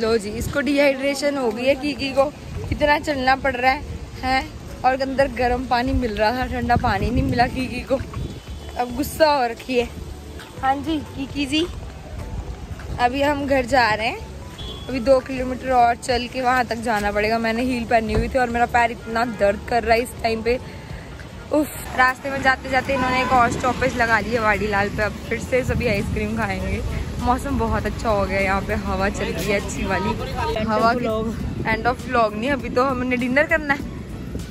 लो जी, इसको डिहाइड्रेशन हो गई है कीकी को कितना चलना पड़ रहा है, हैं? और अंदर गर्म पानी मिल रहा था, ठंडा पानी नहीं मिला कीकी को अब गुस्सा हो रखी है। हाँ जी, कीकी जी, अभी हम घर जा रहे हैं। अभी दो किलोमीटर और चल के वहाँ तक जाना पड़ेगा। मैंने हील पहनी हुई थी और मेरा पैर इतना दर्द कर रहा है इस टाइम पे। उफ रास्ते में जाते जाते इन्होंने एक और स्टॉपेज लगा लिया वाड़ी लाल पे। अब फिर से सभी आइसक्रीम खाएँगे। मौसम बहुत अच्छा हो गया यहाँ पे। हवा चल रही है अच्छी वाली। हवा की एंड ऑफ़ व्लॉग नहीं अभी तो हमने डिनर करना है।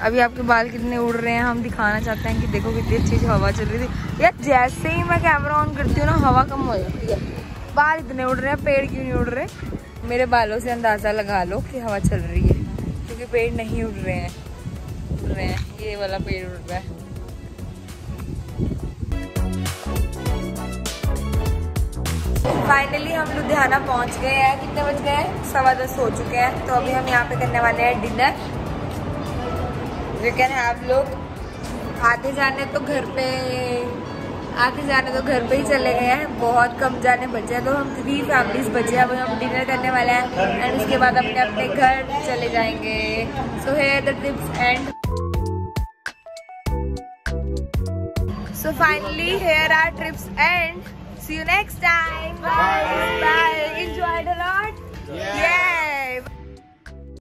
अभी आपके बाल कितने उड़ रहे हैं हम दिखाना चाहते हैं कि देखो कितनी अच्छी हवा चल रही थी। यार जैसे ही मैं कैमरा ऑन करती हूँ ना हवा कम हो जाती है। बाल इतने उड़ रहे हैं पेड़ क्यों नहीं उड़ रहे? मेरे बालों से अंदाज़ा लगा लो कि हवा चल रही है क्योंकि पेड़ नहीं उड़ रहे हैं। उड़ रहे हैं ये वाला पेड़ उड़ रहा है। फाइनली हम लुधियाना पहुँच गए हैं। कितने बज गए सवा दस हो चुके हैं। तो अभी हम यहाँ पे करने वाले हैं डिनर। यू कैन हैव लोग। आते जाने तो घर पे आते जाने तो घर पे ही चले गए हैं। बहुत कम जाने बचे हैं। तो हम थ्री फैमिलीज़ बचे हैं। अभी हम डिनर करने वाले हैं। एंड उसके बाद अपने अपने घर चले जाएँगे। सो है trips and So finally here are trips end. See you next time. Bye. Bye. Lot? Yeah. Yes.